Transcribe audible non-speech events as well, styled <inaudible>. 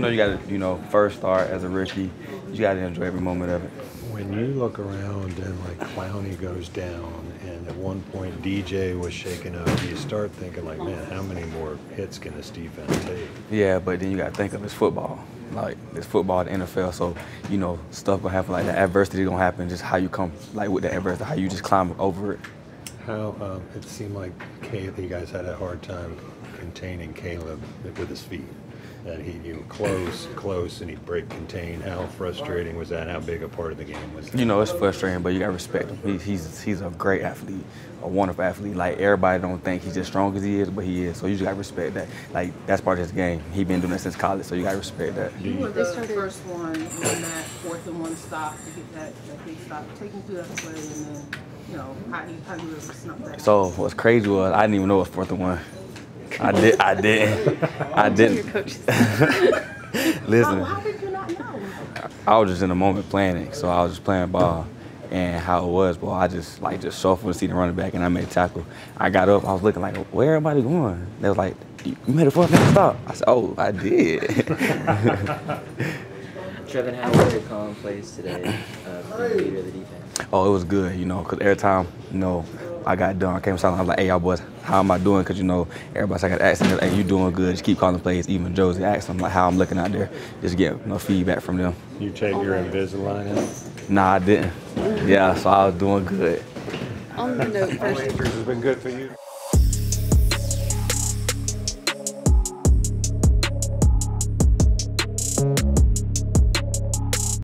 You know, you got to, you know, first start as a rookie, you got to enjoy every moment of it. When you look around and like Clowney goes down, and at one point DJ was shaken up, you start thinking like, man, how many more hits can this defense take? Yeah, but then you got to think of it's football. Like it's football, the NFL, so you know stuff gonna happen. Like the adversity gonna happen. Just how you come, like with the adversity, how you just climb over it. How um, it seemed like Caleb, you guys had a hard time containing Caleb with his feet. That he, you know, close, close, and he'd break contain. How frustrating was that? How big a part of the game was that? You know, it's frustrating, but you gotta respect him. He, he's he's a great athlete, a wonderful athlete. Like everybody don't think he's as strong as he is, but he is. So you just gotta respect that. Like that's part of his game. He been doing that since college, so you gotta respect that. You were the first one on that fourth and one stop to get that, that big stop. Take me through that play and then, you know, how you how you were able to that. So what's crazy was I didn't even know it was fourth and one. I did. I didn't. I didn't. <laughs> Listen. How, how did you not know? I was just in the moment playing it, so I was just playing ball. And how it was, boy, I just like just shuffled to see the running back, and I made a tackle. I got up, I was looking like, where everybody going? They was like, you made a fourth down stop. I said, oh, I did. <laughs> Trevin, how was your calling plays today uh, from the leader of the defense? oh, it was good, you know, because every time, you know, I got done, I came outside, I was like, hey, y'all boys, how am I doing? Because, you know, everybody's like, asking, hey, you doing good. Just keep calling plays. Even Josey asked them, like, how I'm looking out there. Just get you know, feedback from them. You take your Invisalign out? Nah, I didn't. Yeah, so I was doing good. On the note, first answers has been good for you.